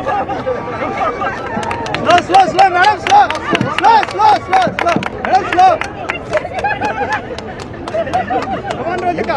Slow, slow, slow, madam, slow. Slow, slow, slow, slow. Madam, slow. Come on, Rajika.